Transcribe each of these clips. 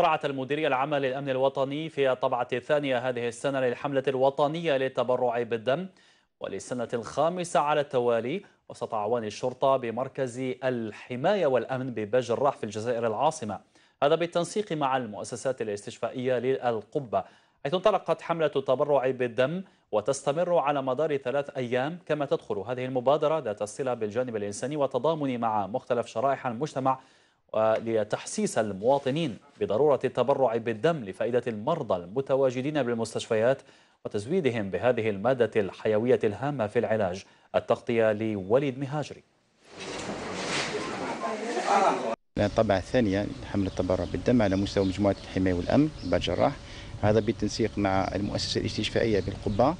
شرعت المديرية العامة للأمن الوطني في الطبعة الثانية هذه السنة للحملة الوطنية للتبرع بالدم وللسنة الخامسة على التوالي وسط أعوان الشرطة بمركز الحماية والأمن بباج الراح في الجزائر العاصمة. هذا بالتنسيق مع المؤسسات الاستشفائية للقبة. حيث انطلقت حملة التبرع بالدم وتستمر على مدار ثلاث أيام كما تدخل هذه المبادرة ذات الصلة بالجانب الإنساني وتضامن مع مختلف شرائح المجتمع لتحسيس المواطنين بضرورة التبرع بالدم لفائدة المرضى المتواجدين بالمستشفيات وتزويدهم بهذه المادة الحيوية الهامة في العلاج التغطية لوليد مهاجري. الطبعة الثانية حملة التبرع بالدم على مستوى مجموعة الحماية والأمن بالجراح هذا بالتنسيق مع المؤسسة الاستشفائية بالقبة.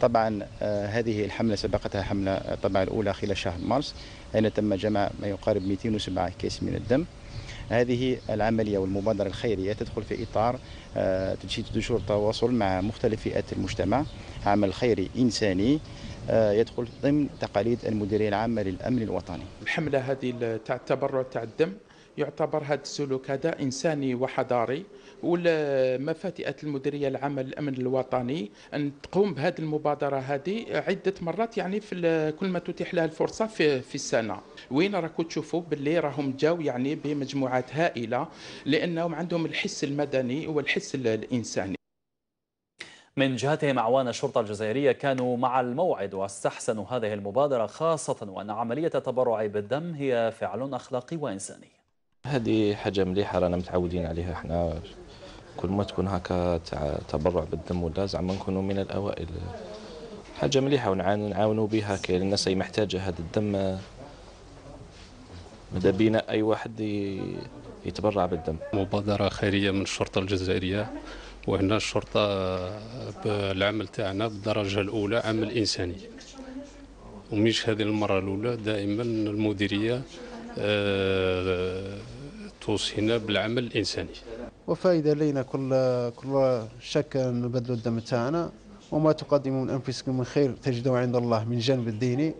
طبعا آه هذه الحملة سبقتها حملة الطبعة الأولى خلال شهر مارس. أين تم جمع ما يقارب 207 كيس من الدم. هذه العملية والمبادرة الخيرية تدخل في إطار آه تنشيط دشور التواصل مع مختلف فئات المجتمع. عمل خيري إنساني آه يدخل ضمن تقاليد المديرية العامة للأمن الوطني. الحملة هذه تاع التبرع تاع الدم يعتبر هذا السلوك هذا إنساني وحضاري والمفاتئة المديرية العامة للأمن الوطني أن تقوم بهذه المبادرة هذه عدة مرات يعني في كل ما تتيح لها الفرصة في, في السنة. وين راكم تشوفوا باللي راهم جاو يعني بمجموعات هائلة لأنهم عندهم الحس المدني والحس الإنساني. من جهتهم أعوان الشرطة الجزائرية كانوا مع الموعد واستحسنوا هذه المبادرة خاصة وأن عملية التبرع بالدم هي فعل أخلاقي وإنساني. هذه حاجة مليحة رانا متعودين عليها إحنا كل ما تكون هكا تبرع بالدم ولا زعما نكونوا من الأوائل. حاجة مليحة ونعاونوا بها كاين الناس اللي محتاجة هذا الدم. ماذا بينا أي واحد يتبرع بالدم. مبادرة خيرية من الشرطة الجزائرية وهنا الشرطة بالعمل تاعنا بالدرجة الأولى عمل إنساني. ومش هذه المرة الأولى دائما المديرية توصينا بالعمل الإنساني. وفائدة لينا كل كل شك نبذلوا الدم تاعنا وما تقدموا من أنفسكم من خير تجدوا عند الله من جانب الديني.